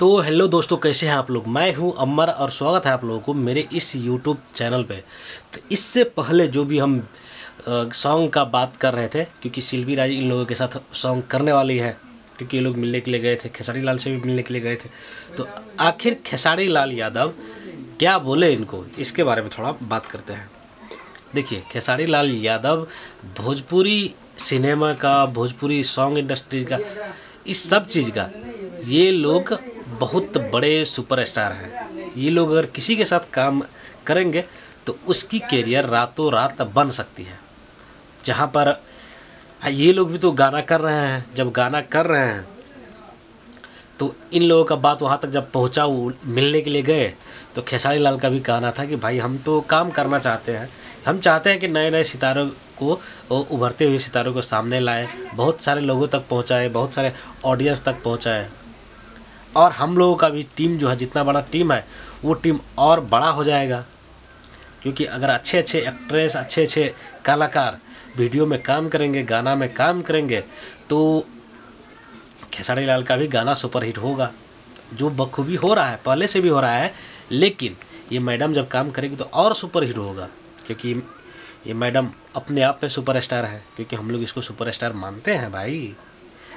तो हेलो दोस्तों, कैसे हैं आप लोग? मैं हूँ अमर और स्वागत है आप लोगों को मेरे इस यूट्यूब चैनल पे। तो इससे पहले जो भी हम सॉन्ग का बात कर रहे थे, क्योंकि शिल्पी राज इन लोगों के साथ सॉन्ग करने वाली है, क्योंकि ये लोग मिलने के लिए गए थे, खेसारी लाल से भी मिलने के लिए गए थे। तो आखिर खेसारी लाल यादव क्या बोले इनको? इसके बारे में थोड़ा बात करते हैं। देखिए, खेसारी लाल यादव भोजपुरी सिनेमा का, भोजपुरी सॉन्ग इंडस्ट्री का, इस सब चीज़ का, ये लोग बहुत बड़े सुपरस्टार हैं। ये लोग अगर किसी के साथ काम करेंगे तो उसकी कैरियर रातों रात बन सकती है। जहाँ पर ये लोग भी तो गाना कर रहे हैं। जब गाना कर रहे हैं तो इन लोगों का बात वहाँ तक जब पहुँचा मिलने के लिए गए तो खेसारी लाल का भी कहना था कि, भाई, हम तो काम करना चाहते हैं। हम चाहते हैं कि नए नए सितारों को उभरते हुए सितारों को सामने लाए। बहुत सारे लोगों तक पहुँचाए, बहुत सारे ऑडियंस तक पहुँचाए। और हम लोगों का भी टीम जो है, जितना बड़ा टीम है, वो टीम और बड़ा हो जाएगा। क्योंकि अगर अच्छे अच्छे एक्ट्रेस अच्छे अच्छे कलाकार वीडियो में काम करेंगे, गाना में काम करेंगे तो खेसारी लाल का भी गाना सुपरहिट होगा। जो बखूबी हो रहा है, पहले से भी हो रहा है, लेकिन ये मैडम जब काम करेगी तो और सुपरहिट होगा। क्योंकि ये मैडम अपने आप में सुपरस्टार है, क्योंकि हम लोग इसको सुपरस्टार मानते हैं भाई।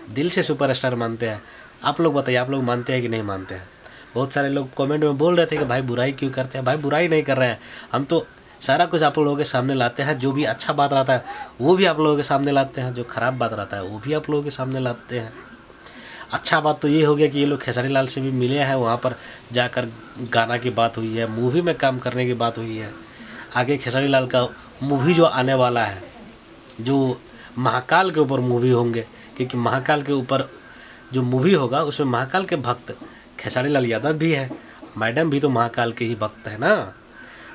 दिल से सुपरस्टार मानते हैं। आप लोग बताइए, आप लोग मानते हैं कि नहीं मानते हैं? बहुत सारे लोग कमेंट में बोल रहे थे कि भाई बुराई क्यों करते हैं? भाई बुराई नहीं कर रहे हैं। हम तो सारा कुछ आप लोगों के सामने लाते हैं, जो भी अच्छा बात रहता है, वो भी आप लोगों के सामने लाते हैं। जो ख़राब बात रहता है, वो भी आप लोगों के सामने लाते हैं। अच्छा बात तो ये हो गया कि ये लोग खेसारी लाल से भी मिले हैं, वहाँ पर जाकर गाना की बात हुई है मूवी में काम करने की बात हुई है। आगे खेसारी लाल का मूवी जो आने वाला है, जो महाकाल के ऊपर मूवी होंगे, क्योंकि महाकाल के ऊपर जो मूवी होगा, उसमें महाकाल के भक्त खेसारी लाल यादव भी है। मैडम भी तो महाकाल के ही भक्त है ना?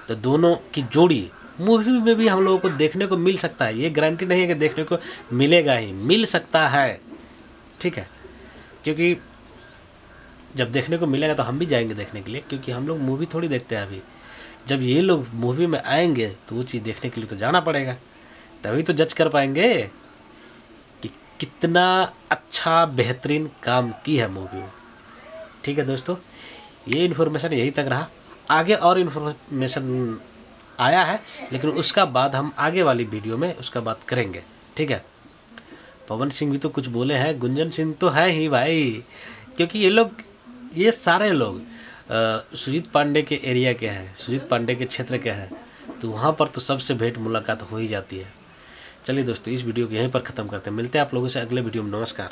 तो दोनों की जोड़ी मूवी में भी हम लोगों को देखने को मिल सकता है। ये गारंटी नहीं है कि देखने को मिलेगा ही, मिल सकता है। ठीक है? क्योंकि जब देखने को मिलेगा तो हम भी जाएँगे देखने के लिए, क्योंकि हम लोग मूवी थोड़ी देखते हैं अभी। जब ये लोग मूवी में आएँगे तो वो चीज़ देखने के लिए तो जाना पड़ेगा। तभी तो जज कर पाएँगे। कितना अच्छा बेहतरीन काम की है मूवी। ठीक है दोस्तों, ये इन्फॉर्मेशन यही तक रहा। आगे और इन्फॉर्मेशन आया है, लेकिन उसका बाद हम आगे वाली वीडियो में उसका बात करेंगे। ठीक है? पवन सिंह भी तो कुछ बोले हैं, गुंजन सिंह तो है ही भाई। क्योंकि ये लोग, ये सारे लोग सुजीत पांडे के एरिया के हैं, सुजीत पांडे के क्षेत्र के हैं। तो वहाँ पर तो सबसे भेंट मुलाकात हो ही जाती है। चलिए दोस्तों, इस वीडियो को यहीं पर ख़त्म करते हैं। मिलते हैं आप लोगों से अगले वीडियो में। नमस्कार।